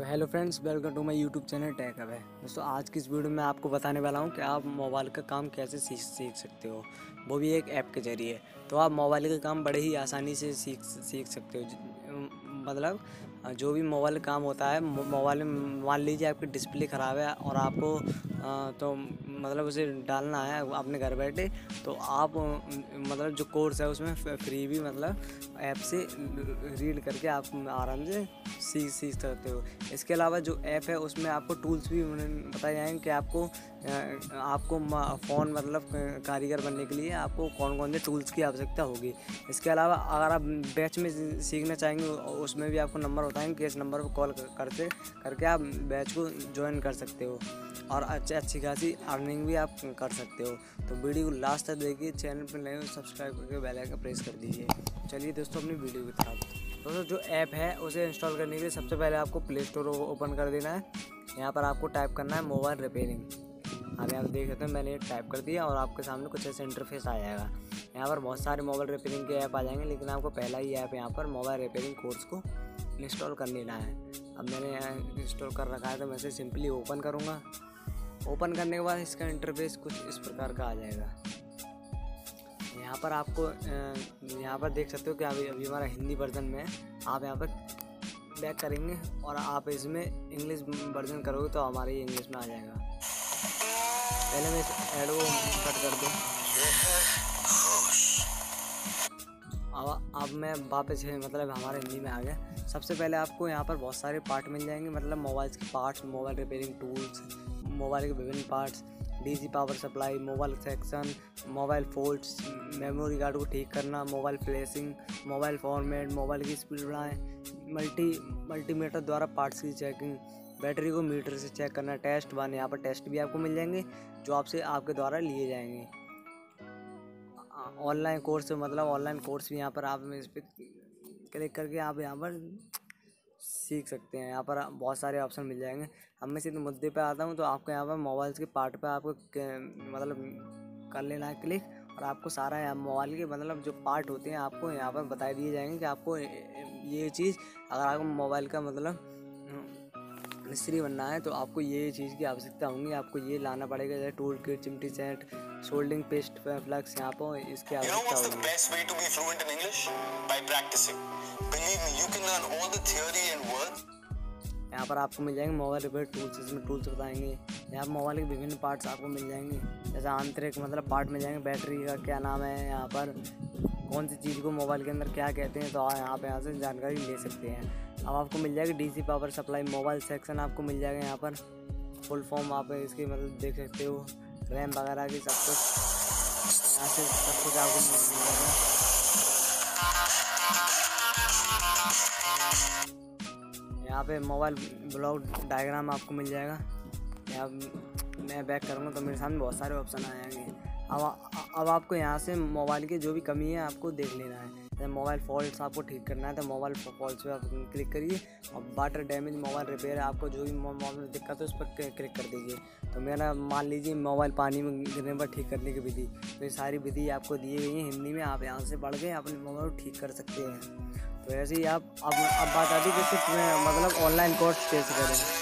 तो hello friends welcome to my YouTube channel tech अब है। दोस्तों, आज की इस वीडियो में आपको बताने वाला हूँ कि आप मोबाइल का काम कैसे सीख सीख सकते हो। वो भी एक ऐप के ज़रिए। तो आप मोबाइल का काम बड़े ही आसानी से सीख सीख सकते हो। मतलब जो भी मोबाइल काम होता है मोबाइल में, मान लीजिए आपकी डिस्प्ले ख़राब है और आपको तो मतलब उसे डालना है अपने घर बैठे तो आप मतलब जो कोर्स है उसमें फ्री भी मतलब ऐप से रीड करके आप आराम से सीख सीख सकते हो। इसके अलावा जो ऐप है, उसमें आपको टूल्स भी बताए जाएँगे कि आपको आपको फ़ोन मतलब कारीगर बनने के लिए आपको कौन कौन से टूल्स की आवश्यकता होगी। इसके अलावा अगर आप बैच में सीखना चाहेंगे उसमें भी आपको नंबर बताएँगे कि इस नंबर पर कॉल करते, करके आप बैच को ज्वाइन कर सकते हो। और अच्छी अच्छी खासी अर्निंग भी आप कर सकते हो। तो वीडियो को लास्ट तक देखिए, चैनल पर नए सब्सक्राइब करके बेल आइकन प्रेस कर दीजिए। चलिए दोस्तों, अपनी वीडियो की तरफ़। दोस्तों, जो ऐप है, उसे इंस्टॉल करने के लिए सबसे पहले आपको प्ले स्टोर ओपन कर देना है। यहाँ पर आपको टाइप करना है मोबाइल रिपेयरिंग आप यहाँ पर देख सकते हैं, मैंने टाइप कर दिया और आपके सामने कुछ ऐसे इंटरफेस आ जाएगा। यहाँ पर बहुत सारे मोबाइल रिपेयरिंग के ऐप आ जाएँगे, लेकिन आपको पहला ही ऐप यहाँ पर मोबाइल रिपेयरिंग कोर्स को इंस्टॉल कर लेना है। अब मैंने इंस्टॉल कर रखा है तो मैं इसे सिंपली ओपन करूँगा। ओपन करने के बाद इसका इंटरफेस कुछ इस प्रकार का आ जाएगा। यहाँ पर आपको यहाँ पर देख सकते हो कि अभी अभी हमारा हिंदी वर्जन में आप यहाँ पर बैक करेंगे और आप इसमें इंग्लिश वर्जन करोगे तो हमारे ही इंग्लिश में आ जाएगा। पहले मैं इस ऐड को कट कर दूँ। अब अब मैं वापस मतलब हमारे हिंदी में आ गया। सबसे पहले आपको यहाँ पर बहुत सारे पार्ट मिल जाएँगे मतलब मोबाइल के parts mobile repairing tools mobile के विभिन्न parts DC power supply mobile section mobile faults memory card को ठीक करना mobile flashing mobile format mobile की स्पीड बढ़ाएँ मल्टी मल्टीमीटर द्वारा पार्ट्स की चेकिंग बैटरी को मीटर से चेक करना टेस्ट वन यहाँ पर टेस्ट भी आपको मिल जाएँगे, जो आपसे आपके द्वारा लिए जाएँगे। ऑनलाइन कोर्स मतलब ऑनलाइन कोर्स भी यहाँ पर आप इस पर क्लिक करके आप यहाँ पर सीख सकते हैं। यहाँ पर बहुत सारे ऑप्शन मिल जाएँगे। अब मैं सीधे मुद्दे पे आता हूँ तो आपको यहाँ पर मोबाइल्स के पार्ट पे आपको मतलब कर लेना है क्लिक और आपको सारा यहाँ मोबाइल के मतलब जो पार्ट होते हैं, आपको यहाँ पर बता दिए जाएँगे कि आपको ये चीज़, अगर आपको मोबाइल का मतलब मिस्त्री बनना है तो आपको ये चीज़ की आवश्यकता होगी। आपको ये लाना पड़ेगा जैसे टूल किट चिमटी सेट सोल्डिंग पेस्ट फ्लक्स यहाँ पर इसकी आवश्यकता होगी। यहाँ पर आपको मिल जाएँगे मोबाइल रिपेयर टूल्स इसमें टूल्स बताएँगे। यहाँ पर मोबाइल के विभिन्न पार्ट्स आपको मिल जाएँगे। जैसे आंतरिक मतलब पार्ट मिल जाएँगे बैटरी का क्या नाम है यहाँ पर? कौन सी चीज़ को मोबाइल के अंदर क्या कहते हैं तो यहाँ पे यहाँ से जानकारी ले सकते हैं। अब आपको मिल जाएगी DC power supply mobile section आपको मिल जाएगा यहाँ पर। फुल फॉर्म आप इसकी मतलब देख सकते हो। रैम वगैरह की सब कुछ। यहाँ से सब कुछ आपको यहाँ पे मोबाइल ब्लॉग डायग्राम आपको मिल जाएगा। यहाँ मैं बैक करूँगा तो मेरे सामने बहुत सारे ऑप्शन आ जाएँगे अब अब आपको यहाँ से मोबाइल की जो भी कमी है, आपको देख लेना है। मोबाइल फॉल्ट आपको ठीक करना है तो मोबाइल फॉल्ट पे आप क्लिक करिए और वाटर डैमेज मोबाइल रिपेयर आपको जो भी मोबाइल में, दिक्कत है, उस पर क्लिक कर दीजिए। तो मेरा मान लीजिए मोबाइल पानी में गिरने पर ठीक करने की विधि तो ये सारी विधि आपको दी गई है। हिंदी में आप यहाँ से पढ़ के अपने मोबाइल ठीक कर सकते हैं। तो ऐसे ही आप अब अब बात आती कि मतलब ऑनलाइन कोर्स कैसे करें?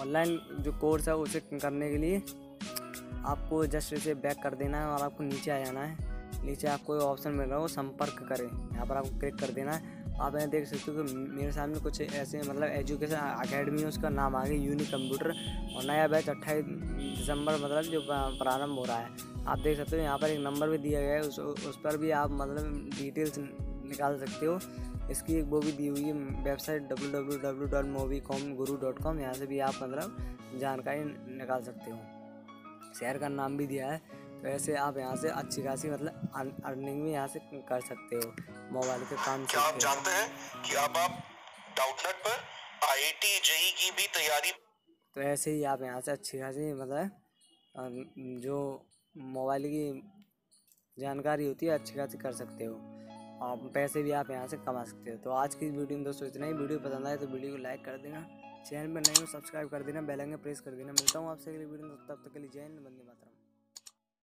ऑनलाइन जो कोर्स है उसे करने के लिए आपको जस्ट इसे बैक कर देना है और आपको नीचे आ जाना है। नीचे आपको ऑप्शन मिल रहा है संपर्क करें। यहाँ पर आपको क्लिक कर देना है। आप यहाँ देख सकते हो कि मेरे सामने कुछ ऐसे मतलब एजुकेशन अकेडमी उसका नाम आ गया यूनिक कंप्यूटर और नया बैच अट्ठाईस दिसंबर मतलब जो प्रारंभ हो रहा है। आप देख सकते हो यहाँ पर एक नंबर भी दिया गया है, उस उस पर भी आप मतलब डिटेल्स निकाल सकते हो। इसकी एक वो भी दी हुई है website W W W dot movie com guru dot com यहाँ से भी आप मतलब जानकारी निकाल सकते हो। शहर का नाम भी दिया है तो ऐसे आप यहाँ से अच्छी खासी मतलब अर्निंग भी यहाँ से कर सकते हो मोबाइल के काम क्या आप जानते हैं कि अब आप डाउटनेट पर आईआईटी जेई की भी तैयारी तो ऐसे ही आप यहाँ से अच्छी खासी मतलब जो मोबाइल की जानकारी होती है अच्छी खासी कर सकते हो। और पैसे भी आप यहाँ से कमा सकते हो। तो आज की वीडियो में दोस्तों इतना ही। वीडियो पसंद आए तो वीडियो को लाइक कर देना। चैनल पर नहीं हो, सब्सक्राइब कर देना। बेल आइकन प्रेस कर देना। मिलता हूँ आपसे अगली वीडियो में। तब तक के लिए जय हिंद बंदे मातरम।